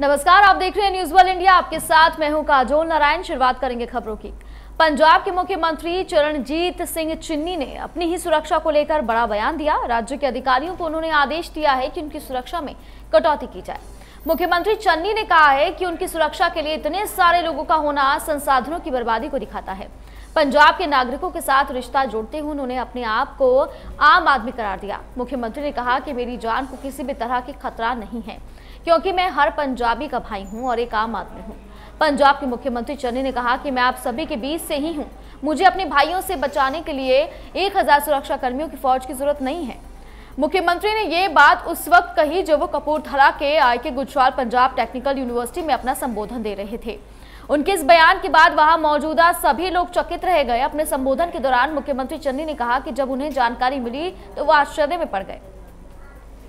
नमस्कार, आप देख रहे हैं न्यूज़ वर्ल्ड इंडिया आपके साथ मैं हूँ काजोल नारायण। शुरुआत करेंगे खबरों की। पंजाब के मुख्यमंत्री चरणजीत सिंह चिन्नी ने अपनी ही सुरक्षा को लेकर बड़ा बयान दिया। राज्य के अधिकारियों को उन्होंने आदेश दिया है कि उनकी सुरक्षा में कटौती की जाए। मुख्यमंत्री चन्नी ने कहा है कि उनकी सुरक्षा के लिए इतने सारे लोगों का होना संसाधनों की बर्बादी को दिखाता है। पंजाब के नागरिकों के साथ रिश्ता जोड़ते हुए उन्होंने अपने आप को आम आदमी करार दिया। मुख्यमंत्री ने कहा कि मेरी जान को किसी भी तरह की खतरा नहीं है। क्योंकि मैं हर पंजाबी का भाई हूँ और एक आम आदमी हूँ। पंजाब के मुख्यमंत्री चन्नी ने कहा कि मैं आप सभी के बीच से ही हूँ। मुझे अपने भाइयों से बचाने के लिए एक हज़ार सुरक्षा कर्मियों की फौज की ज़रूरत नहीं है। मुख्यमंत्री ने ये बात उस वक्त कही जब वो कपूरथला के आई के गुजराल पंजाब टेक्निकल यूनिवर्सिटी में अपना संबोधन दे रहे थे। उनके इस बयान के बाद वहाँ मौजूदा सभी लोग चकित रह गए। अपने संबोधन के दौरान मुख्यमंत्री चन्नी ने कहा कि जब उन्हें जानकारी मिली तो वो आश्चर्य में पड़ गए।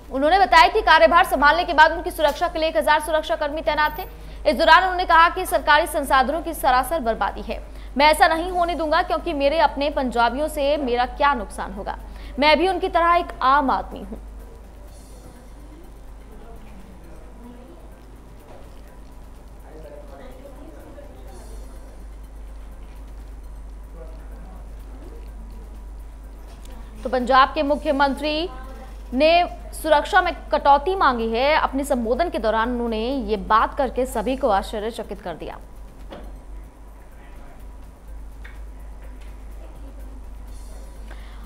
उन्होंने बताया कि कार्यभार संभालने के बाद उनकी सुरक्षा के लिए एक हज़ार सुरक्षा कर्मी तैनात थे। इस दौरान उन्होंने कहा कि सरकारी संसाधनों की सरासर बर्बादी है। मैं ऐसा नहीं होने दूँगा क्योंकि मेरे अपने पंजाबियों से मेरा क्या नुकसान होगा। मैं भी उनकी तरह एक आम आदमी हूँ। तो पंजाब के मुख्यमंत्री ने सुरक्षा में कटौती मांगी है। अपने संबोधन के दौरान उन्होंने ये बात करके सभी को आश्चर्यचकित कर दिया।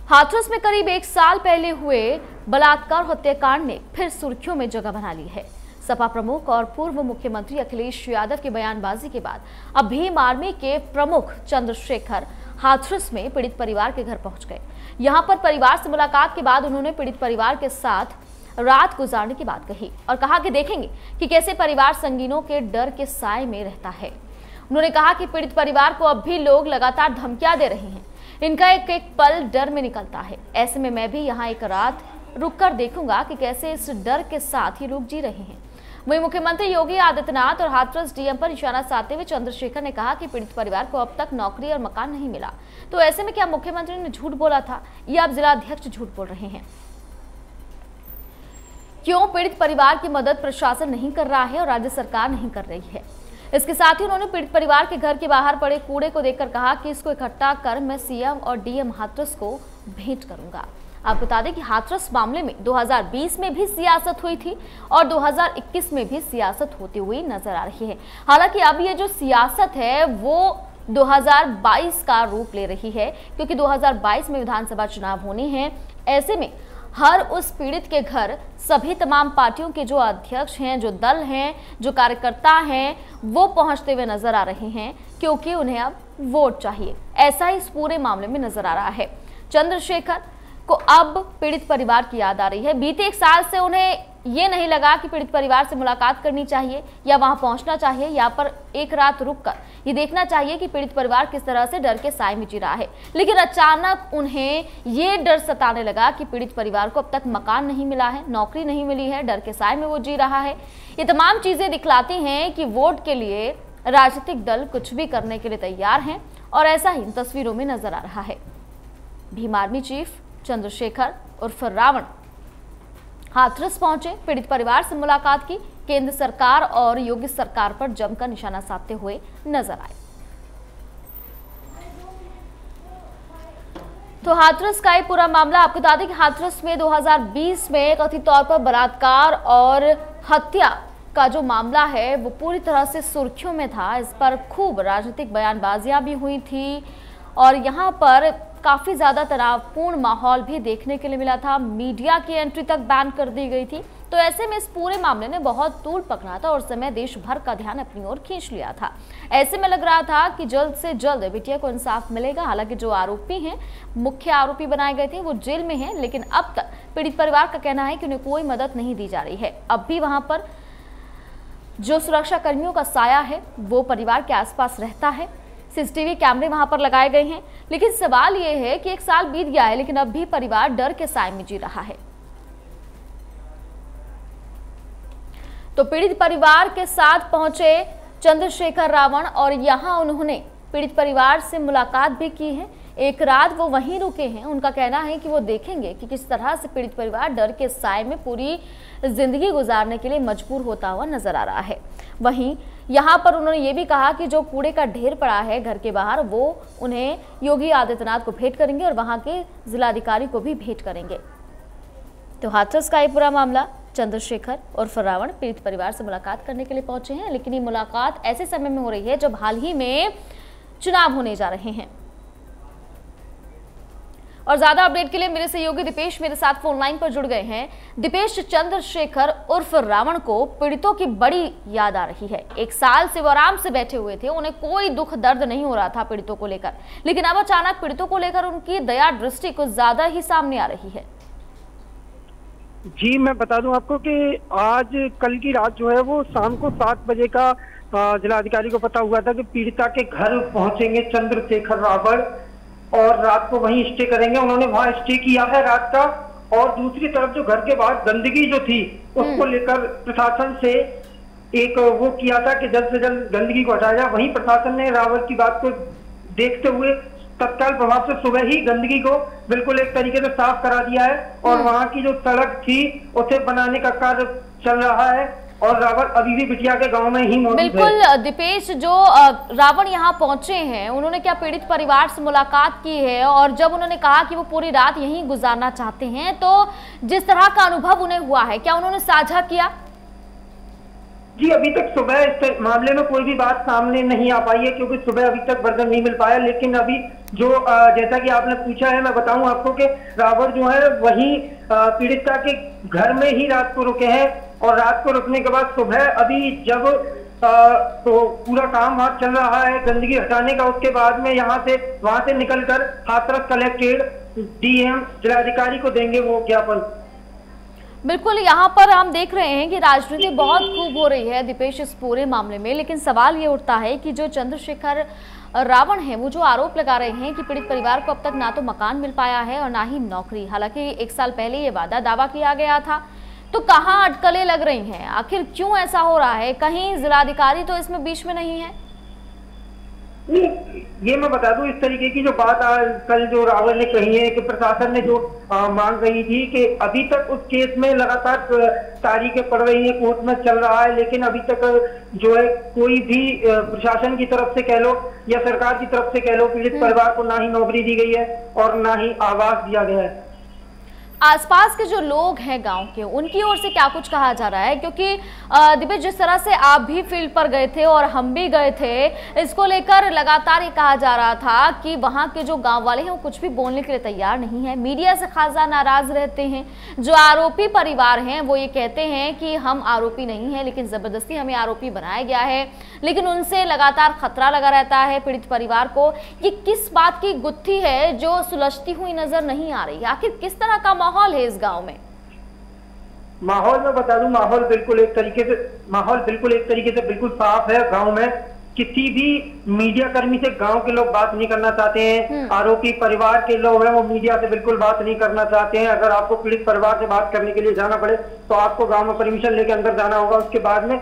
हाथरस में करीब एक साल पहले हुए बलात्कार हत्याकांड ने फिर सुर्खियों में जगह बना ली है। सपा प्रमुख और पूर्व मुख्यमंत्री अखिलेश यादव की बयानबाजी के बाद अब भीम आर्मी के प्रमुख चंद्रशेखर हाथरस में पीड़ित परिवार के घर पहुँच गए। यहाँ पर परिवार से मुलाकात के बाद उन्होंने पीड़ित परिवार के साथ रात गुजारने की बात कही और कहा कि देखेंगे कि कैसे परिवार संगीनों के डर के साय में रहता है। उन्होंने कहा कि पीड़ित परिवार को अब भी लोग लगातार धमकियाँ दे रहे हैं। इनका एक एक पल डर में निकलता है। ऐसे में मैं भी यहाँ एक रात रुक कर देखूँगा कि कैसे इस डर के साथ ही लोग जी रहे हैं। वहीं मुख्यमंत्री योगी आदित्यनाथ और हाथरस डीएम पर निशाना साधते हुए चंद्रशेखर ने कहा कि पीड़ित परिवार को अब तक नौकरी और मकान नहीं मिला। तो ऐसे में क्या मुख्यमंत्री ने झूठ बोला था या अब जिलाध्यक्ष झूठ बोल रहे हैं? क्यों पीड़ित परिवार की मदद प्रशासन नहीं कर रहा है और राज्य सरकार नहीं कर रही है? इसके साथ ही उन्होंने पीड़ित परिवार के घर के बाहर पड़े कूड़े को देखकर कहा कि इसको इकट्ठा कर मैं सीएम और डीएम हाथरस को भेंट करूँगा। आप बता दें कि हाथरस मामले में 2020 में भी सियासत हुई थी और 2021 में भी सियासत होती हुई नज़र आ रही है। हालाँकि अब ये जो सियासत है, वो 2022 का रूप ले रही है, क्योंकि 2022 में विधानसभा चुनाव होने हैं। ऐसे में हर उस पीड़ित के घर सभी तमाम पार्टियों के जो अध्यक्ष हैं, जो दल हैं, जो कार्यकर्ता हैं, वो पहुँचते हुए नज़र आ रहे हैं, क्योंकि उन्हें अब वोट चाहिए। ऐसा ही इस पूरे मामले में नज़र आ रहा है। चंद्रशेखर को अब पीड़ित परिवार की याद आ रही है। बीते एक साल से उन्हें ये नहीं लगा कि पीड़ित परिवार से मुलाकात करनी चाहिए या वहाँ पहुँचना चाहिए, या पर एक रात रुककर। ये देखना चाहिए कि पीड़ित परिवार किस तरह से डर के साय में जी रहा है। लेकिन अचानक उन्हें ये डर सताने लगा कि पीड़ित परिवार को अब तक मकान नहीं मिला है, नौकरी नहीं मिली है, डर के साय में वो जी रहा है। ये तमाम चीज़ें दिखलाती हैं कि वोट के लिए राजनीतिक दल कुछ भी करने के लिए तैयार हैं और ऐसा ही तस्वीरों में नज़र आ रहा है। भीम आर्मी चीफ चंद्रशेखर उर्फ़ रावण। हाथरस पहुँचे, पीड़ित परिवार से मुलाकात की, केंद्र सरकार और योगी सरकार पर जमकर निशाना साधते हुए नज़र आए। तो हाथरस का ये पूरा मामला, आपको बता दें कि हाथरस में 2020 में कथित तौर पर बलात्कार और हत्या का जो मामला है, वो पूरी तरह से सुर्खियों में था। इस पर खूब राजनीतिक बयानबाजियाँ भी हुई थी और यहाँ पर काफ़ी ज़्यादा तनावपूर्ण माहौल भी देखने के लिए मिला था। मीडिया की एंट्री तक बैन कर दी गई थी। तो ऐसे में इस पूरे मामले ने बहुत तूल पकड़ा था और समय देश भर का ध्यान अपनी ओर खींच लिया था। ऐसे में लग रहा था कि जल्द से जल्द बिटिया को इंसाफ मिलेगा। हालाँकि जो आरोपी हैं, मुख्य आरोपी बनाए गए थे, वो जेल में हैं, लेकिन अब तक पीड़ित परिवार का कहना है कि उन्हें कोई मदद नहीं दी जा रही है। अब भी वहाँ पर जो सुरक्षा कर्मियों का साया है, वो परिवार के आसपास रहता है। सीसीटीवी कैमरे वहाँ पर लगाए गए हैं। लेकिन सवाल यह है कि एक साल बीत गया है, लेकिन अब भी परिवार डर के साय में जी रहा है। तो पीड़ित परिवार के साथ पहुँचे चंद्रशेखर रावण और यहाँ उन्होंने पीड़ित परिवार से मुलाकात भी की है। एक रात वो वहीं रुके हैं। उनका कहना है कि वो देखेंगे कि किस तरह से पीड़ित परिवार डर के साय में पूरी ज़िंदगी गुजारने के लिए मजबूर होता हुआ नज़र आ रहा है। वहीं यहाँ पर उन्होंने ये भी कहा कि जो कूड़े का ढेर पड़ा है घर के बाहर, वो उन्हें योगी आदित्यनाथ को भेंट करेंगे और वहाँ के जिलाधिकारी को भी भेंट करेंगे। तो हाथरस का ये पूरा मामला, चंद्रशेखर और फरावण पीड़ित परिवार से मुलाकात करने के लिए पहुँचे हैं, लेकिन ये मुलाकात ऐसे समय में हो रही है जब हाल ही में चुनाव होने जा रहे हैं। और ज़्यादा अपडेट के लिए मेरे सहयोगी दीपेश मेरे साथ फ़ोन लाइन पर जुड़ गए हैं। दीपेश चंद्रशेखर उर्फ़ रावण को पीड़ितों की बड़ी याद आ रही है। एक साल से वो आराम से बैठे हुए थे, उन्हें कोई दुख दर्द नहीं हो रहा था पीड़ितों को लेकर। लेकिन अब अचानक पीड़ितों को लेकर उनकी दया दृष्टि कुछ ज़्यादा ही सामने आ रही है। जी, मैं बता दूँ आपको कि आज कल की रात जो है वो शाम को सात बजे का जिलाधिकारी को पता हुआ था कि पीड़िता के घर पहुँचेंगे चंद्रशेखर रावण। और रात को वहीं स्टे करेंगे। उन्होंने वहाँ स्टे किया है रात का। और दूसरी तरफ़ जो घर के बाहर गंदगी जो थी उसको हम्म। लेकर प्रशासन से एक वो किया था कि जल्द से जल्द गंदगी को हटाया। जाए वहीं प्रशासन ने रावत की बात को देखते हुए तत्काल प्रभाव से सुबह ही गंदगी को बिल्कुल एक तरीके से साफ़ करा दिया है। और हम्म। वहाँ की जो सड़क थी उसे बनाने का कार्य चल रहा है। और रावण अभी भी बिटिया के गाँव में ही मौजूद बिल्कुल दीपेश जो रावण यहाँ पहुँचे हैं उन्होंने क्या पीड़ित परिवार से मुलाकात की है? और जब उन्होंने कहा कि वो पूरी रात यहीं गुजारना चाहते हैं तो जिस तरह का अनुभव उन्हें हुआ है क्या उन्होंने साझा किया? जी अभी तक सुबह इस मामले में कोई भी बात सामने नहीं आ पाई है क्योंकि सुबह अभी तक वर्जन नहीं मिल पाया। लेकिन अभी जो जैसा कि आपने पूछा है मैं बताऊँ आपको कि रावण जो है वही पीड़िता के घर में ही रात को रुके हैं। और रात को रुकने के बाद सुबह अभी जब आ, तो पूरा काम वहाँ चल रहा है गंदगी हटाने का उसके बाद में यहाँ से वहाँ से निकलकर हाथरस कलेक्ट्रेट डीएम जिलाधिकारी को देंगे वो ज्ञापन। बिल्कुल यहाँ पर हम देख रहे हैं कि राजनीति बहुत खूब हो रही है दीपेश इस पूरे मामले में लेकिन सवाल ये उठता है कि जो चंद्रशेखर रावण है वो जो आरोप लगा रहे हैं कि पीड़ित परिवार को अब तक ना तो मकान मिल पाया है और ना ही नौकरी। हालाँकि एक साल पहले ये वादा दावा किया गया था। तो कहाँ अटकलें लग रही हैं? आखिर क्यों ऐसा हो रहा है? कहीं जिलाधिकारी तो इसमें बीच में नहीं है। नहीं ये मैं बता दूँ इस तरीके की जो बात आज कल जो रावल ने कही है कि प्रशासन ने जो आ, मांग रही थी कि अभी तक उस केस में लगातार तारीखें पड़ रही हैं कोर्ट में चल रहा है लेकिन अभी तक जो है कोई भी प्रशासन की तरफ़ से कह लो या सरकार की तरफ़ से कह लो पीड़ित हम्म। परिवार को ना ही नौकरी दी गई है और ना ही आवास दिया गया है। आसपास के जो लोग हैं गाँव के, उनकी ओर से क्या कुछ कहा जा रहा है? क्योंकि दिव्य, जिस तरह से आप भी फ़ील्ड पर गए थे और हम भी गए थे, इसको लेकर लगातार ये कहा जा रहा था कि वहाँ के जो गाँव वाले हैं, वो कुछ भी बोलने के लिए तैयार नहीं है। मीडिया से खासा नाराज़ रहते हैं। जो आरोपी परिवार हैं, वो ये कहते हैं कि हम आरोपी नहीं है, लेकिन ज़बरदस्ती हमें आरोपी बनाया गया है। लेकिन उनसे लगातार खतरा लगा रहता है पीड़ित परिवार को। ये किस बात की गुत्थी है जो सुलझती हुई नज़र नहीं आ रही? आखिर किस तरह का है इस गाँव में? माहौल में बता दूँ माहौल बिल्कुल एक तरीके से माहौल बिल्कुल एक तरीके से बिल्कुल साफ़ है गाँव में। किसी भी मीडिया कर्मी से गाँव के लोग बात नहीं करना चाहते हैं हम्म। आरोपी परिवार के लोग हैं वो मीडिया से बिल्कुल बात नहीं करना चाहते हैं। अगर आपको पीड़ित परिवार से बात करने के लिए जाना पड़े तो आपको गाँव में परमिशन लेके अंदर जाना होगा। उसके बाद में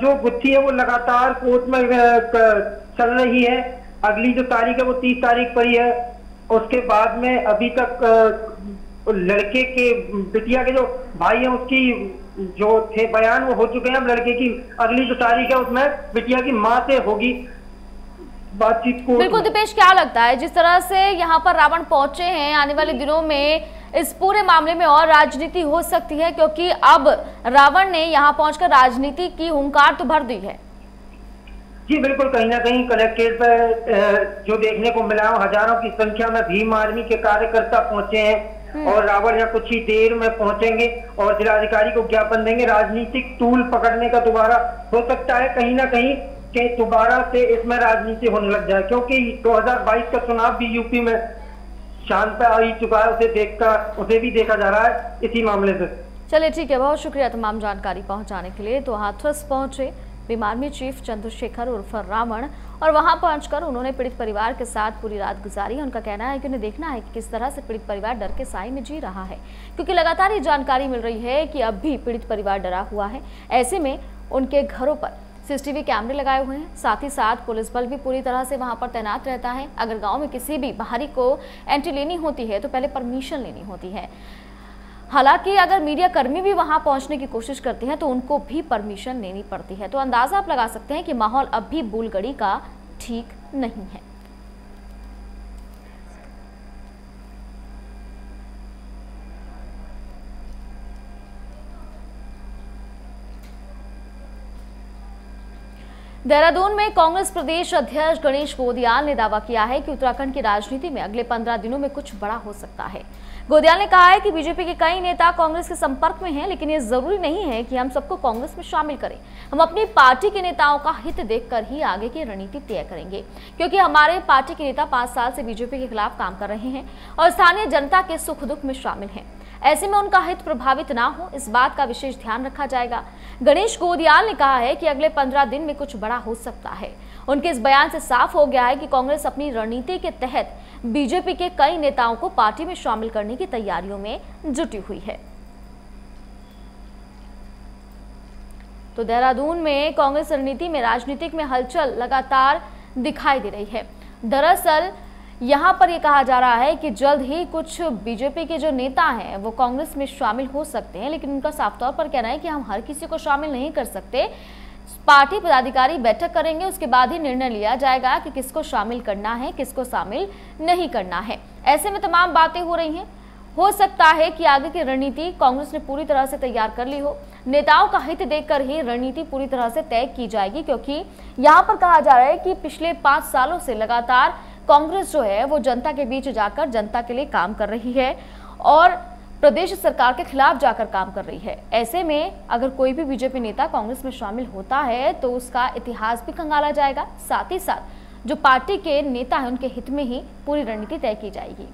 जो गुत्थी है वो लगातार कोर्ट में चल रही है। अगली जो तारीख है वो तीस तारीख पर ही है। उसके बाद में अभी तक लड़के के बिटिया के जो भाई है उसकी जो थे बयान वो हो चुके हैं। अब लड़के की अगली जो तारीख है उसमें बिटिया की माँ से होगी बातचीत को। बिल्कुल दीपेश क्या लगता है? जिस तरह से यहाँ पर रावण पहुँचे हैं आने वाले दिनों में इस पूरे मामले में और राजनीति हो सकती है? क्योंकि अब रावण ने यहाँ पहुंचकर राजनीति की हुंकार तो भर दी है। जी बिल्कुल कहीं ना कहीं कलेक्ट्रेट पर जो देखने को मिला हज़ारों की संख्या में भीम आर्मी के कार्यकर्ता पहुँचे हैं। और रावण यहाँ कुछ ही देर में पहुँचेंगे और जिलाधिकारी को ज्ञापन देंगे। राजनीतिक टूल पकड़ने का दोबारा हो सकता है कहीं ना कहीं के दोबारा से इसमें राजनीति होने लग जाए क्योंकि 2022 का चुनाव भी यूपी में शांत आ ही चुका है उसे देखकर उसे भी देखा जा रहा है इसी मामले से। चलिए ठीक है बहुत शुक्रिया तमाम जानकारी पहुँचाने के लिए। तो हाथरस पहुँचे बीमार में चीफ चंद्रशेखर उर्फ़ रावण और वहाँ पहुंचकर उन्होंने पीड़ित परिवार के साथ पूरी रात गुजारी। उनका कहना है कि उन्हें देखना है कि किस तरह से पीड़ित परिवार डर के साई में जी रहा है। क्योंकि लगातार ये जानकारी मिल रही है कि अब भी पीड़ित परिवार डरा हुआ है। ऐसे में उनके घरों पर सीसीटीवी कैमरे लगाए हुए हैं। साथ ही साथ पुलिस बल भी पूरी तरह से वहाँ पर तैनात रहता है। अगर गाँव में किसी भी बाहरी को एंट्री लेनी होती है तो पहले परमिशन लेनी होती है। हालाँकि अगर मीडिया कर्मी भी वहाँ पहुँचने की कोशिश करते हैं तो उनको भी परमिशन लेनी पड़ती है। तो अंदाज़ा आप लगा सकते हैं कि माहौल अब भी बुलगड़ी का ठीक नहीं है। देहरादून में कांग्रेस प्रदेश अध्यक्ष गणेश गोदियाल ने दावा किया है कि उत्तराखंड की राजनीति में अगले पंद्रह दिनों में कुछ बड़ा हो सकता है। गोदियाल ने कहा है कि बीजेपी के कई नेता कांग्रेस के संपर्क में हैं, लेकिन ये ज़रूरी नहीं है कि हम सबको कांग्रेस में शामिल करें। हम अपनी पार्टी के नेताओं का हित देखकर ही आगे की रणनीति तय करेंगे, क्योंकि हमारे पार्टी के नेता पाँच साल से बीजेपी के खिलाफ काम कर रहे हैं और स्थानीय जनता के सुख दुख में शामिल हैं। ऐसे में उनका हित प्रभावित ना हो, इस बात का विशेष ध्यान रखा जाएगा। गणेश गोदियाल ने कहा है कि अगले पंद्रह दिन में कुछ बड़ा हो सकता है। उनके इस बयान से साफ़ हो गया है कि कांग्रेस अपनी रणनीति के तहत बीजेपी के कई नेताओं को पार्टी में शामिल करने की तैयारियों में जुटी हुई है। तो देहरादून में कांग्रेस रणनीति में राजनीतिक में हलचल लगातार दिखाई दे रही है। दरअसल, यहाँ पर ये कहा जा रहा है कि जल्द ही कुछ बीजेपी के जो नेता हैं, वो कांग्रेस में शामिल हो सकते हैं, लेकिन उनका साफ़ तौर पर कहना है कि हम हर किसी को शामिल नहीं कर सकते। पार्टी पदाधिकारी बैठक करेंगे, उसके बाद ही निर्णय लिया जाएगा कि किसको शामिल करना है, किसको शामिल नहीं करना है। ऐसे में तमाम बातें हो रही हैं। हो सकता है कि आगे की रणनीति कांग्रेस ने पूरी तरह से तैयार कर ली हो। नेताओं का हित देखकर ही रणनीति पूरी तरह से तय की जाएगी, क्योंकि यहाँ पर कहा जा रहा है कि पिछले पाँच सालों से लगातार कांग्रेस जो है, वो जनता के बीच जाकर जनता के लिए काम कर रही है। और प्रदेश सरकार के खिलाफ जाकर काम कर रही है। ऐसे में अगर कोई भी बीजेपी नेता कांग्रेस में शामिल होता है तो उसका इतिहास भी कंगाला जाएगा। साथ ही साथ, जो पार्टी के नेता है, उनके हित में ही पूरी रणनीति तय की जाएगी।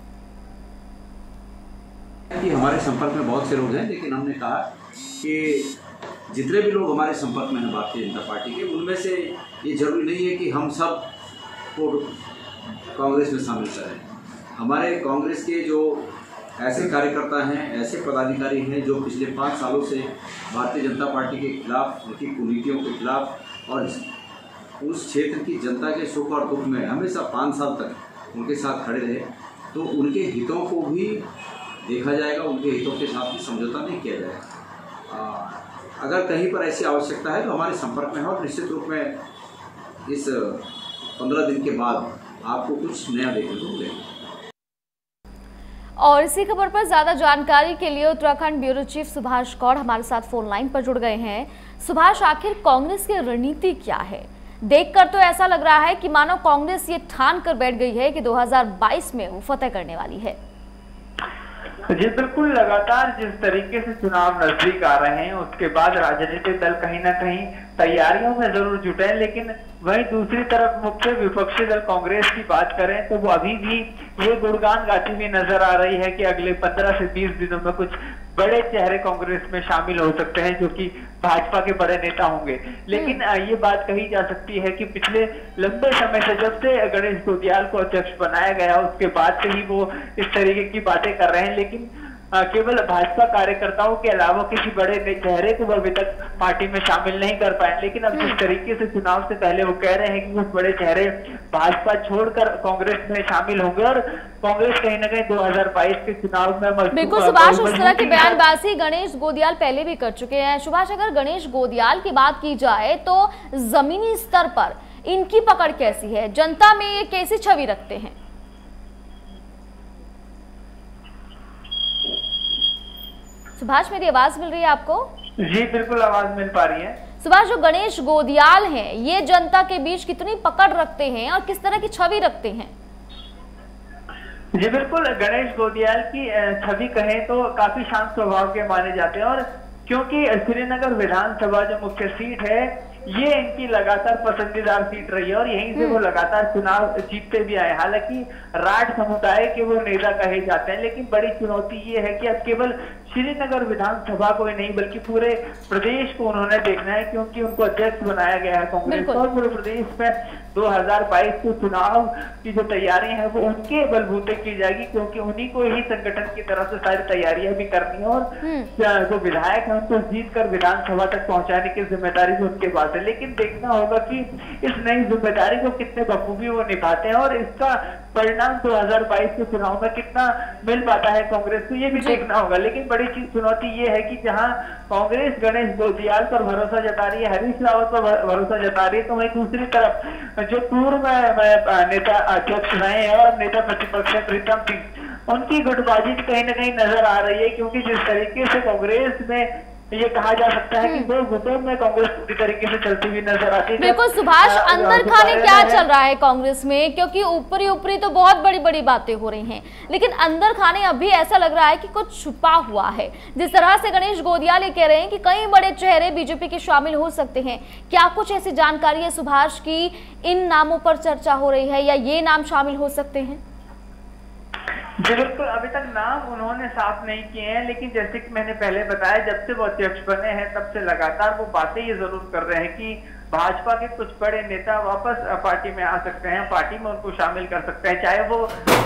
हमारे संपर्क में बहुत से लोग हैं, लेकिन हमने कहा कि जितने भी लोग हमारे संपर्क में हैं, भारतीय जनता पार्टी के, उनमें से ये ज़रूरी नहीं है कि हम सबको कांग्रेस में शामिल करें। हमारे कांग्रेस के जो ऐसे कार्यकर्ता हैं, ऐसे पदाधिकारी हैं जो पिछले पाँच सालों से भारतीय जनता पार्टी के खिलाफ, उनकी कुनीतियों के खिलाफ और उस क्षेत्र की जनता के सुख और दुख में हमेशा पाँच साल तक उनके साथ खड़े रहे। तो उनके हितों को भी देखा जाएगा, उनके हितों के साथ भी समझौता नहीं किया जाएगा। अगर कहीं पर ऐसी आवश्यकता है तो हमारे संपर्क में है और निश्चित रूप में इस पंद्रह दिन के बाद आपको कुछ नया देखने को मिलेगा। और इसी खबर पर ज़्यादा जानकारी के लिए उत्तराखंड ब्यूरो चीफ सुभाष कौड़ हमारे साथ फ़ोन लाइन पर जुड़ गए हैं। सुभाष, आखिर कांग्रेस की रणनीति क्या है? देखकर तो ऐसा लग रहा है कि मानो कांग्रेस ये ठान कर बैठ गई है कि 2022 में वो फतेह करने वाली है। जी, बिल्कुल, लगातार जिस तरीके से चुनाव नज़दीक आ रहे हैं, उसके बाद राजनीतिक दल कहीं ना कहीं तैयारियों में ज़रूर जुटे हैं, लेकिन वहीं दूसरी तरफ़ मुख्य विपक्षी दल कांग्रेस की बात करें तो वो अभी भी ये गुणगान गाती हुई नज़र आ रही है कि अगले 15 से 20 दिनों में कुछ बड़े चेहरे कांग्रेस में शामिल हो सकते हैं जो कि भाजपा के बड़े नेता होंगे लेकिन हम्म। ये बात कही जा सकती है कि पिछले लंबे समय से जब से गणेश गोदियाल को अध्यक्ष बनाया गया उसके बाद से ही वो इस तरीके की बातें कर रहे हैं लेकिन केवल भाजपा कार्यकर्ताओं के अलावा किसी बड़े चेहरे को अभी तक पार्टी में शामिल नहीं कर पाए लेकिन अब जिस हम्म। तरीके से चुनाव से पहले वो कह रहे हैं कि कुछ बड़े चेहरे भाजपा छोड़कर कांग्रेस में शामिल होंगे और कांग्रेस कहीं ना कहीं 2022 के चुनाव में बिल्कुल सुभाष उस तरह की बयानबाजी गणेश गोदियाल पहले भी कर चुके हैं। सुभाष अगर गणेश गोदियाल की बात की जाए तो जमीनी स्तर पर इनकी पकड़ कैसी है? जनता में ये कैसी छवि रखते हैं? सुभाष मेरी आवाज़ मिल रही है आपको? जी बिल्कुल आवाज़ मिल पा रही है। सुभाष जो गणेश गोदियाल हैं ये जनता के बीच कितनी पकड़ रखते हैं और किस तरह की छवि रखते हैं? जी बिल्कुल गणेश गोदियाल की छवि कहें तो काफ़ी शांत स्वभाव के माने जाते हैं और क्योंकि श्रीनगर विधानसभा जो मुख्य सीट है ये इनकी लगातार पसंदीदार सीट रही है और यहीं से वो हम्म। लगातार चुनाव जीतते भी आए हालाँकि राठ समुदाय के वो नेता कहे जाते हैं लेकिन बड़ी चुनौती ये है कि अब केवल श्रीनगर विधानसभा को ही नहीं बल्कि पूरे प्रदेश को उन्होंने देखना है क्योंकि उनको अध्यक्ष बनाया गया है कांग्रेस और पूरे प्रदेश में 2022 के चुनाव की जो तैयारी है वो उनके बलबूते की जाएगी क्योंकि उन्हीं को ही संगठन की तरफ़ से सारी तैयारियाँ भी करनी है और हम्म। जो विधायक है उनको जीत कर विधानसभा तक पहुँचाने की ज़िम्मेदारी भी उनके पास है लेकिन देखना होगा की इस नई ज़िम्मेदारी को कितने बखूबी वो निभाते हैं और इसका परिणाम 2022 के चुनाव में कितना मिल पाता है कांग्रेस को ये भी देखना होगा। लेकिन बड़ी चीज़ चुनौती ये है कि जहाँ कांग्रेस गणेश गोदियाल पर भरोसा जता रही है हरीश रावत पर भरोसा जता रही है तो वही दूसरी तरफ़ जो पूर्व में नेता अध्यक्ष रहे हैं और नेता प्रतिपक्ष है प्रीतम सिंह उनकी गुटबाजी कहीं ना कहीं नज़र आ रही है क्योंकि जिस तरीके से कांग्रेस में ये कहा जा सकता है कि हम्म। दो गुटों में कांग्रेस पूरी तरीके से चलती हुई नज़र आती है। बिल्कुल सुभाष अंदर खाने क्या चल रहा है कांग्रेस में? क्योंकि ऊपरी ऊपरी तो बहुत बड़ी बड़ी बातें हो रही हैं। लेकिन अंदर खाने अभी ऐसा लग रहा है कि कुछ छुपा हुआ है। जिस तरह से गणेश गोदियाल कह रहे हैं कि कई बड़े चेहरे बीजेपी के शामिल हो सकते हैं। क्या कुछ ऐसी जानकारी है सुभाष की? इन नामों पर चर्चा हो रही है या ये नाम शामिल हो सकते हैं? बिल्कुल अभी तक नाम उन्होंने साफ़ नहीं किए हैं लेकिन जैसे कि मैंने पहले बताया जब से वो अध्यक्ष बने हैं तब से लगातार वो बातें ये ज़रूर कर रहे हैं कि भाजपा के कुछ बड़े नेता वापस पार्टी में आ सकते हैं पार्टी में उनको शामिल कर सकते हैं। चाहे वो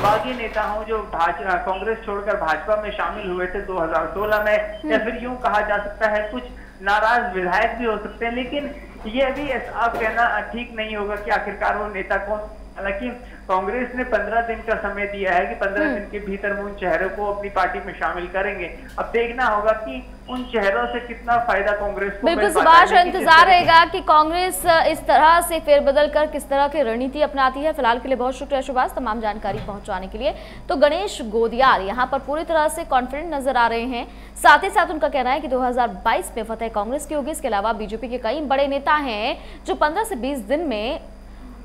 बागी नेता हों जो भाजपा कांग्रेस छोड़कर भाजपा में शामिल हुए थे 2016 में या फिर यूँ कहा जा सकता है कुछ नाराज़ विधायक भी हो सकते हैं लेकिन ये अभी आप कहना ठीक नहीं होगा कि आखिरकार वो नेता कौन हालाँकि कांग्रेस ने पंद्रह दिन का समय दिया है कि पंद्रह हम्म। दिन के भीतर वो उन चेहरों को अपनी पार्टी में शामिल करेंगे। अब देखना होगा कि उन चेहरों से कितना फ़ायदा कांग्रेस को बिल्कुल सुभाष इंतज़ार रहेगा कि कांग्रेस इस तरह से फेरबदल कर किस तरह की रणनीति अपनाती है। फ़िलहाल के लिए बहुत शुक्रिया सुभाष तमाम जानकारी पहुँचाने के लिए। तो गणेश गोदियार यहाँ पर पूरी तरह से कॉन्फिडेंट नज़र आ रहे हैं। साथ ही साथ उनका कहना है कि 2022 में फतेह कांग्रेस की होगी। इसके अलावा बीजेपी के कई बड़े नेता हैं जो 15 से 20 दिन में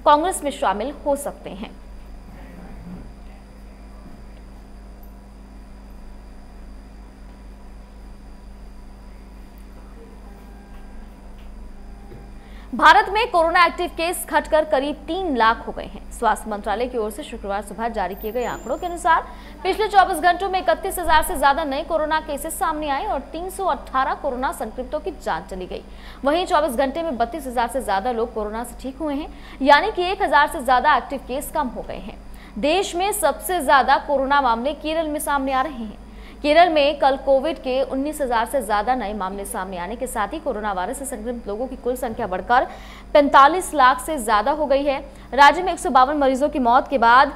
कांग्रेस में शामिल हो सकते हैं। भारत में कोरोना एक्टिव केस घटकर करीब तीन लाख हो गए हैं। स्वास्थ्य मंत्रालय की ओर से शुक्रवार सुबह जारी किए गए आंकड़ों के अनुसार, पिछले 24 घंटों में इकतीस हज़ार से ज़्यादा नए कोरोना केसेस सामने आए और 318 कोरोना संक्रमितों की जाँच चली गई। वहीं 24 घंटे में बत्तीस हज़ार से ज़्यादा लोग कोरोना से ठीक हुए हैं, यानी कि एक हज़ार से ज़्यादा एक्टिव केस कम हो गए हैं। देश में सबसे ज़्यादा कोरोना मामले केरल में सामने आ रहे हैं। केरल में कल कोविड के 19,000 से ज़्यादा नए मामले सामने आने के साथ ही कोरोना वायरस से संक्रमित लोगों की कुल संख्या बढ़कर 45 लाख से ज़्यादा हो गई है। राज्य में एक सौ बावन मरीजों की मौत के बाद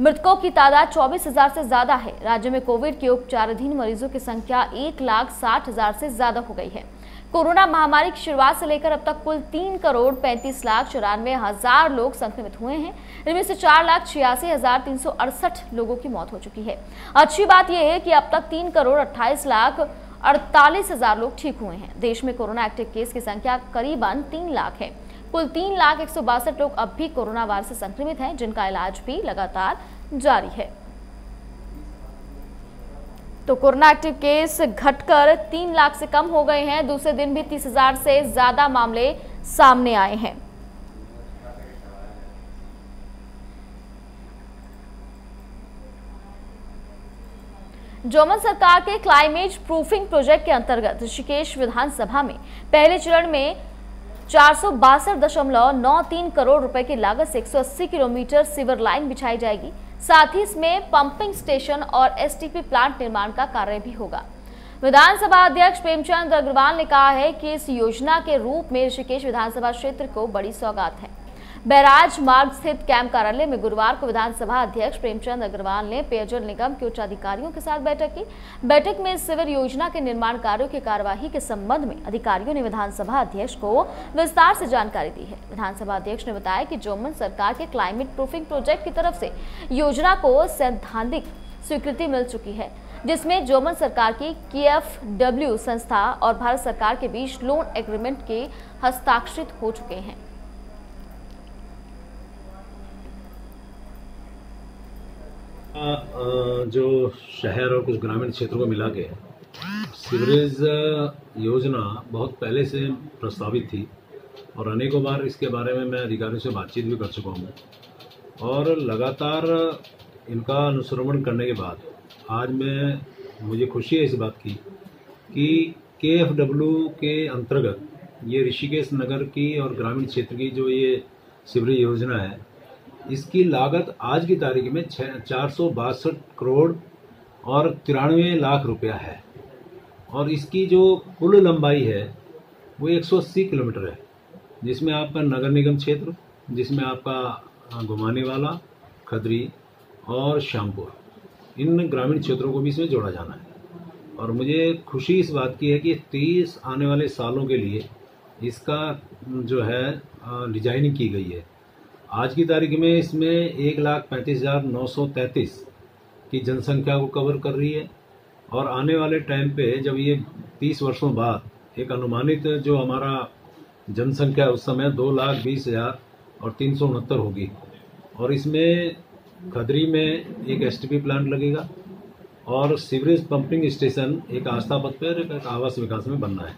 मृतकों की तादाद चौबीस हज़ार से ज़्यादा है। राज्य में कोविड के उपचाराधीन मरीजों की संख्या एक लाख साठ हज़ार से ज़्यादा हो गई है। कोरोना महामारी की शुरुआत से लेकर अब तक कुल तीन करोड़ पैंतीस लाख चौरानवे हज़ार लोग संक्रमित हुए हैं। इनमें से चार लाख छियासी हज़ार तीन सौ अड़सठ लोगों की मौत हो चुकी है। अच्छी बात यह है कि अब तक तीन करोड़ अट्ठाईस लाख अड़तालीस हज़ार लोग ठीक हुए हैं। देश में कोरोना एक्टिव केस की संख्या करीबन तीन लाख है। कुल तीन लाख एक सौ बासठ लोग अब भी कोरोना वायरस से संक्रमित हैं, जिनका इलाज भी लगातार जारी है। तो कोरोना एक्टिव केस घटकर तीन लाख से कम हो गए हैं। दूसरे दिन भी तीस हज़ार से ज़्यादा मामले सामने आए हैं। जोमन सरकार के क्लाइमेट प्रूफिंग प्रोजेक्ट के अंतर्गत ऋषिकेश विधानसभा में पहले चरण में चार करोड़ रुपए की लागत से 180 किलोमीटर सीवर लाइन बिछाई जाएगी। साथ ही इसमें पंपिंग स्टेशन और एसटीपी प्लांट निर्माण का कार्य भी होगा। विधानसभा अध्यक्ष प्रेमचंद अग्रवाल ने कहा है कि इस योजना के रूप में ऋषिकेश विधानसभा क्षेत्र को बड़ी सौगात है। बैराज मार्ग स्थित कैंप कार्यालय में गुरुवार को विधानसभा अध्यक्ष प्रेमचंद अग्रवाल ने पेयजल निगम के उच्च अधिकारियों के साथ बैठक की। बैठक में सिविल योजना के निर्माण कार्यों की कार्यवाही के संबंध में अधिकारियों ने विधानसभा अध्यक्ष को विस्तार से जानकारी दी है। विधानसभा अध्यक्ष ने बताया कि जोमन सरकार के क्लाइमेट प्रूफिंग प्रोजेक्ट की तरफ़ से योजना को सैद्धांतिक स्वीकृति मिल चुकी है, जिसमें जोमन सरकार की के संस्था और भारत सरकार के बीच लोन एग्रीमेंट के हस्ताक्षरित हो चुके हैं। जो शहर और कुछ ग्रामीण क्षेत्रों को मिला के सीवरेज योजना बहुत पहले से प्रस्तावित थी और अनेकों बार इसके बारे में मैं अधिकारियों से बातचीत भी कर चुका हूँ। और लगातार इनका अनुश्रवण करने के बाद आज मैं, मुझे खुशी है इस बात की कि के एफ़ डब्ल्यू के अंतर्गत ये ऋषिकेश नगर की और ग्रामीण क्षेत्र की जो ये सीवरेज योजना है इसकी लागत आज की तारीख में चार सौ बासठ करोड़ और तिरानवे लाख रुपया है। और इसकी जो कुल लंबाई है, वो 180 किलोमीटर है, जिसमें आपका नगर निगम क्षेत्र, जिसमें आपका घुमाने वाला खदरी और श्यामपुर। इन ग्रामीण क्षेत्रों को भी इसमें जोड़ा जाना है। और मुझे खुशी इस बात की है कि तीस आने वाले सालों के लिए इसका, जो है डिज़ाइनिंग की गई है। आज की तारीख में इसमें एक लाख पैंतीस हज़ार नौ सौ तैंतीस की जनसंख्या को कवर कर रही है। और आने वाले टाइम पे जब ये तीस वर्षों बाद एक अनुमानित जो हमारा जनसंख्या उस समय दो लाख बीस हज़ार और तीन सौ उनहत्तर होगी। और इसमें खदरी में एक एसटीपी प्लांट लगेगा और सीवरेज पंपिंग स्टेशन एक आस्था पथ पर एक आवास विकास में बनना है।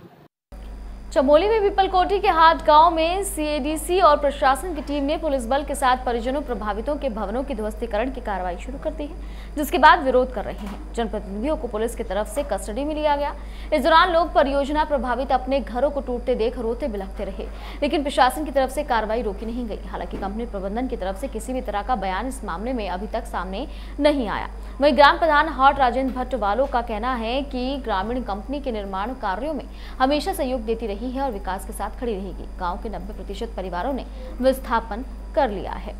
चमोली में पीपलकोटी के हाट गाँव में सीएडीसी और प्रशासन की टीम ने पुलिस बल के साथ परिजनों, प्रभावितों के भवनों की ध्वस्तीकरण की कार्रवाई शुरू कर दी है, जिसके बाद विरोध कर रहे हैं। जनप्रतिनिधियों को पुलिस की तरफ़ से कस्टडी में लिया गया। इस दौरान लोग परियोजना प्रभावित अपने घरों को टूटते देख रोते बिलखते रहे, लेकिन प्रशासन की तरफ़ से कार्रवाई रोकी नहीं गई। हालाँकि कंपनी प्रबंधन की तरफ़ से किसी भी तरह का बयान इस मामले में अभी तक सामने नहीं आया। वही ग्राम प्रधान हॉट राजेंद्र भट्ट वालों का कहना है कि ग्रामीण कंपनी के निर्माण कार्यो में हमेशा सहयोग देती रही है और विकास के साथ खड़ी रहेगी। गाँव के 90 प्रतिशत परिवारों ने विस्थापन कर लिया है।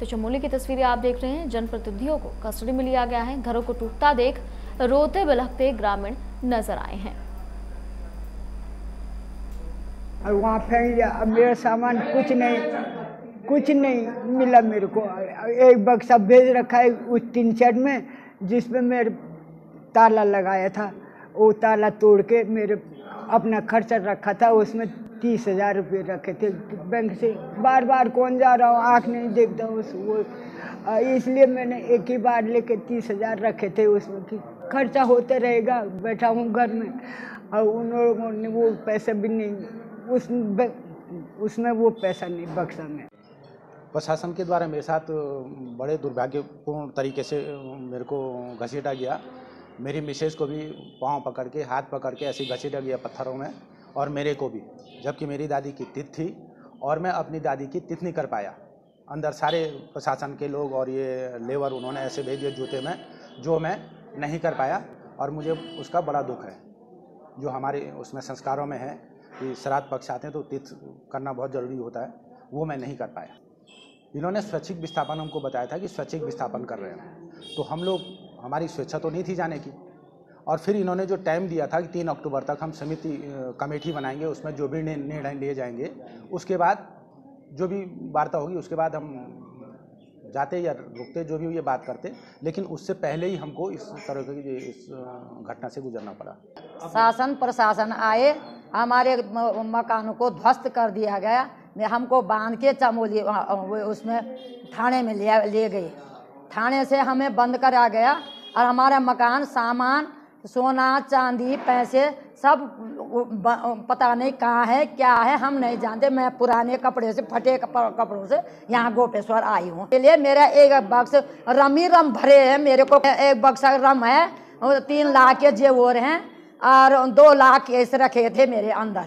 तो चमोली की तस्वीरें आप देख रहे हैं। जनप्रतिनिधियों को कस्टडी में लिया गया है। घरों को टूटता देख रोते बिलखते ग्रामीण नज़र आए हैं। और वहाँ फेंक दिया। अब मेरा सामान कुछ नहीं कुछ नहीं मिला मेरे को। एक बक्सा भेज रखा है उस टीन शेड में, जिसमें मेरे ताला लगाया था। वो ताला तोड़ के मेरे अपना खर्चा रखा था, उसमें तीस हज़ार रुपये रखे थे। बैंक से बार बार कौन जा रहा हूँ, आँख नहीं देखता उस वो। इसलिए मैंने एक ही बार लेके तीस हज़ार रखे थे उसमें कि खर्चा होते रहेगा, बैठा हूँ घर में। और उन लोगों ने वो पैसे भी नहीं, उस उसमें वो पैसा नहीं बक्सा में। प्रशासन के द्वारा मेरे साथ बड़े दुर्भाग्यपूर्ण तरीके से मेरे को घसीटा गया। मेरी मिसेज को भी पाँव पकड़ के, हाथ पकड़ के ऐसे घसीटा गया पत्थरों में, और मेरे को भी, जबकि मेरी दादी की तिथ थी, और मैं अपनी दादी की तिथ नहीं कर पाया। अंदर सारे प्रशासन के लोग और ये लेबर उन्होंने ऐसे भेज दिए जूते में, जो मैं नहीं कर पाया, और मुझे उसका बड़ा दुख है, जो हमारे उसमें संस्कारों में है कि श्राद्ध पक्ष आते हैं तो तिथ करना बहुत ज़रूरी होता है, वो मैं नहीं कर पाया। इन्होंने स्वैच्छिक विस्थापन हमको बताया था कि स्वैच्छिक विस्थापन कर रहे हैं। तो हम लोग हमारी स्वेच्छा तो नहीं थी जाने की। और फिर इन्होंने जो टाइम दिया था कि तीन अक्टूबर तक हम समिति कमेटी बनाएँगे, उसमें जो भी निर्णय लिए जाएँगे, उसके बाद जो भी वार्ता होगी, उसके बाद हम जाते या रुकते, जो भी ये बात करते, लेकिन उससे पहले ही हमको इस तरह की इस घटना से गुजरना पड़ा। शासन, प्रशासन आए, हमारे मकानों को ध्वस्त कर दिया गया हमको बाँध के चमोली उसमें थाने में ले ले गए। थाने से हमें बंद करा गया और हमारा मकान, सामान, सोना, चांदी, पैसे सब पता नहीं कहाँ है, क्या है, हम नहीं जानते। मैं पुराने कपड़े से, फटे कपड़ों से यहाँ गोपेश्वर आई हूँ। इसलिए मेरा एक बक्स रमी रम भरे है, मेरे को एक बक्स रम है तीन लाख के जेवर हैं और दो लाख केस रखे थे मेरे अंदर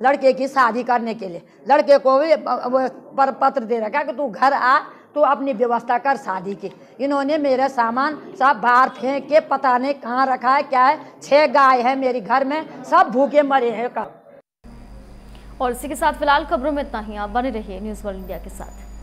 लड़के की शादी करने के लिए। लड़के को भी पत्र दे रखा कि तू घर आ तो अपनी व्यवस्था कर शादी की। इन्होंने मेरा सामान सब बाहर फेंक के पता नहीं कहाँ रखा है, क्या है। छह गाय है मेरे घर में, सब भूखे मरे हैं और इसी के साथ फ़िलहाल खबरों में इतना ही। आप बने रहिए न्यूज़ वर्ल्ड इंडिया के साथ।